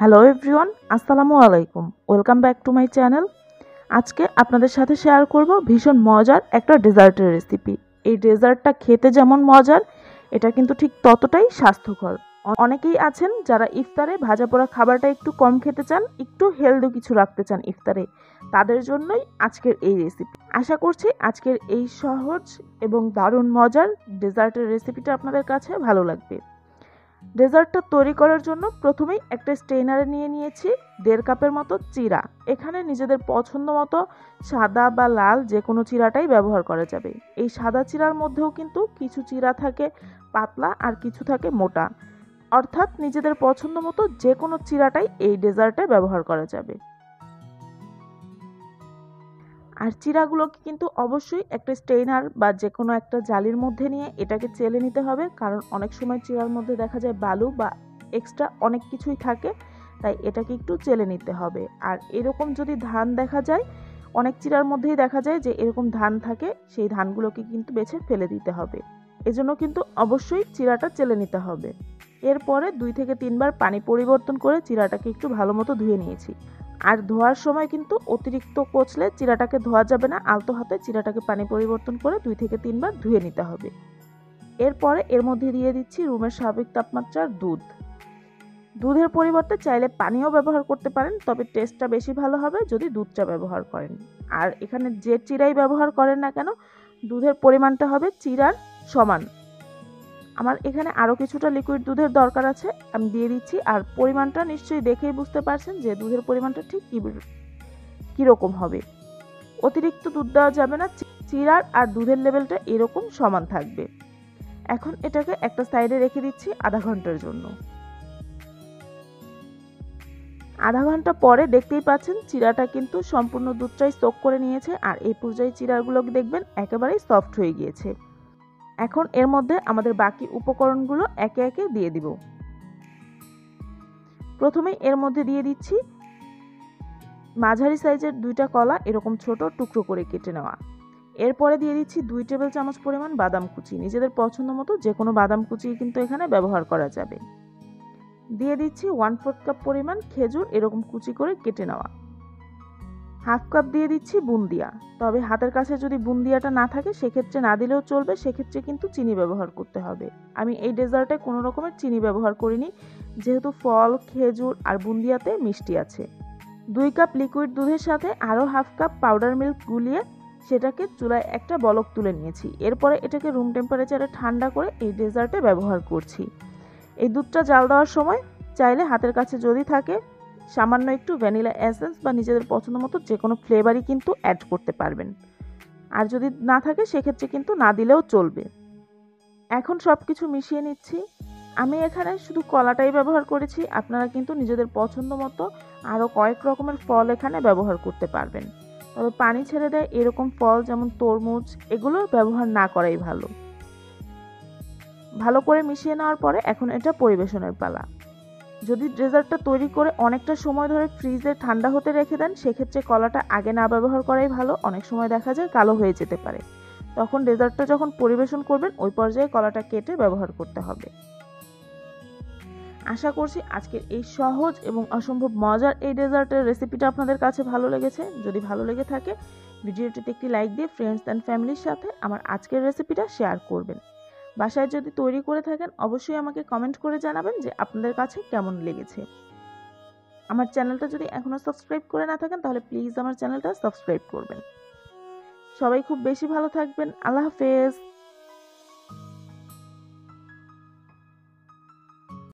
Hello everyone আসসালামু আলাইকুম। Welcome back to my channel আজকে আপনাদের সাথে শেয়ার করব ভীষণ মজার একটা ডেজার্টের রেসিপি এই ডেজার্টটা খেতে যেমন মজার, এটা কিন্তু ঠিক ততটাই স্বাস্থ্যকর। অনেকেই আছেন যারা ইফতারে ভাজা পোড়া খাবারটা একটু কম খেতে চান, একটু হেলদি কিছু রাখতে চান ইফতারে। তাদের জন্যই আজকের এই রেসিপি আশা করছি আজকের এই সহজ এবং দারুণ মজার ডেজার্টের রেসিপিটা আপনাদের কাছে ভালো লাগবে। ডেজার্টটা তৈরি করার জন্য প্রথমেই একটা স্টেইনারে নিয়ে নিয়েছি, দেড় কাপের মতো চিরা। এখানে নিজেদের পছন্দ মতো সাদা বা লাল যে কোনো চিরাটাই ব্যবহার করা যাবে। এই সাদা চিরার মধ্যেও কিন্তু কিছু চিরা থাকে পাতলা আর কিছু থাকে মোটা। অর্থাৎ নিজেদের পছন্দ মতো যে কোনো চিরাটাই এই ডেজার্টে ব্যবহার করা যাবে। আর চিরাগুলোকে কিন্তু অবশ্যই একটা স্টেইনার বা যে কোনো একটা জালির মধ্যে নিয়ে এটাকে চেলে নিতে হবে, কারণ অনেক সময় চিরার মধ্যে দেখা যায় বালু বা এক্সট্রা অনেক কিছুই থাকে, তাই এটাকে একটু চেলে নিতে হবে। আর এরকম যদি ধান দেখা যায়, অনেক চিরার মধ্যেই দেখা যায় যে এরকম ধান থাকে, সেই ধানগুলোকে কিন্তু বেছে ফেলে দিতে হবে। এজন্য কিন্তু অবশ্যই চিরাটা চেলে নিতে হবে। এরপরে দুই থেকে তিনবার পানি পরিবর্তন করে চিরাটাকে একটু ভালো মতো ধুয়ে নিয়েছি। আর ধোয়ার সময় কিন্তু অতিরিক্ত কচলে চিরাটাকে ধোয়া যাবে না, আলতো হাতে চিরাটাকে পানি পরিবর্তন করে দুই থেকে তিনবার ধুয়ে নিতে হবে। এরপরে এর মধ্যে দিয়ে দিচ্ছি রুমের স্বাভাবিক তাপমাত্রার দুধ। দুধের পরিবর্তে চাইলে পানিও ব্যবহার করতে পারেন, তবে টেস্টটা বেশি ভালো হবে যদি দুধটা ব্যবহার করেন। আর এখানে যে চিরাই ব্যবহার করেন না কেন, দুধের পরিমাণটা হবে চিরার সমান। আমার এখানে আরও কিছুটা লিকুইড দুধের দরকার আছে, আমি দিয়ে দিচ্ছি। আর পরিমাণটা নিশ্চয়ই দেখেই বুঝতে পারছেন যে দুধের পরিমাণটা ঠিক কী কীরকম হবে। অতিরিক্ত দুধ দেওয়া যাবে না চিরার আর দুধের লেভেলটা এরকম সমান থাকবে। এখন এটাকে একটা সাইডে রেখে দিচ্ছি আধা ঘণ্টার জন্য। আধা ঘণ্টা পরে দেখতেই পাচ্ছেন চিরাটা কিন্তু সম্পূর্ণ দুধটাই স্টোক করে নিয়েছে, আর এই পর্যায়ে চিরাগুলো দেখবেন একেবারেই সফট হয়ে গিয়েছে। এখন এর মধ্যে আমাদের বাকি উপকরণগুলো একে একে দিয়ে দিব। প্রথমেই এর মধ্যে দিয়ে দিচ্ছি মাঝারি সাইজের দুইটা কলা এরকম ছোট টুকরো করে কেটে নেওয়া। এরপরে দিয়ে দিচ্ছি দুই টেবিল চামচ পরিমাণ বাদাম কুচি। নিজেদের পছন্দ মতো যে কোনো বাদাম কুচি কিন্তু এখানে ব্যবহার করা যাবে। দিয়ে দিচ্ছি ওয়ান ফোর্থ কাপ পরিমাণ খেজুর এরকম কুচি করে কেটে নেওয়া। হাফ কাপ দিয়ে দিচ্ছি বুন্দিয়া। তবে হাতের কাছে যদি বুন্দিয়াটা না থাকে, সেক্ষেত্রে না দিলেও চলবে, সেক্ষেত্রে কিন্তু চিনি ব্যবহার করতে হবে। আমি এই ডেজার্টে কোনো রকমের চিনি ব্যবহার করিনি, যেহেতু ফল, খেজুর আর বুন্দিয়াতে মিষ্টি আছে। দুই কাপ লিকুইড দুধের সাথে আরও হাফ কাপ পাউডার মিল্ক গুলিয়ে সেটাকে চুলায় একটা বলক তুলে নিয়েছি। এরপরে এটাকে রুম টেম্পারেচারে ঠান্ডা করে এই ডেজার্টে ব্যবহার করছি। এই দুধটা জাল দেওয়ার সময় চাইলে হাতের কাছে যদি থাকে সামান্য একটু ভ্যানিলা এসেন্স বা নিজেদের পছন্দ মতো যে কোনো ফ্লেভারই কিন্তু অ্যাড করতে পারবেন। আর যদি না থাকে, সেক্ষেত্রে কিন্তু না দিলেও চলবে। এখন সব কিছু মিশিয়ে নিচ্ছি। আমি এখানে শুধু কলাটাই ব্যবহার করেছি। আপনারা কিন্তু নিজেদের পছন্দ মতো আরও কয়েক রকমের ফল এখানে ব্যবহার করতে পারবেন। তবে পানি ছেড়ে দেয় এরকম ফল যেমন তরমুজ এগুলো ব্যবহার না করাই ভালো। ভালো করে মিশিয়ে নেওয়ার পরে এখন এটা পরিবেশনের পালা। যদি ডেজার্টটা তৈরি করে অনেকটা সময় ধরে ফ্রিজে ঠান্ডা হতে রেখে দেন, সেক্ষেত্রে কলাটা আগে না ব্যবহার করাই ভালো। অনেক সময় দেখা যায় কালো হয়ে যেতে পারে। তখন ডেজার্টটা যখন পরিবেশন করবেন, ওই পর্যায়ে কলাটা কেটে ব্যবহার করতে হবে। আশা করছি আজকের এই সহজ এবং অসম্ভব মজার এই ডেজার্টের রেসিপিটা আপনাদের কাছে ভালো লেগেছে। যদি ভালো লেগে থাকে, ভিডিওটিতে একটি লাইক দিয়ে ফ্রেন্ডস অ্যান্ড ফ্যামিলির সাথে আমার আজকের রেসিপিটা শেয়ার করবেন। বাসায় যদি তৈরি করে থাকেন, অবশ্যই আমাকে কমেন্ট করে জানাবেন যে আপনাদের কাছে কেমন লেগেছে। আমার চ্যানেলটা যদি এখনও সাবস্ক্রাইব করে না থাকেন, তাহলে প্লিজ আমার চ্যানেলটা সাবস্ক্রাইব করবেন। সবাই খুব বেশি ভালো থাকবেন। আল্লাহ হাফেজ।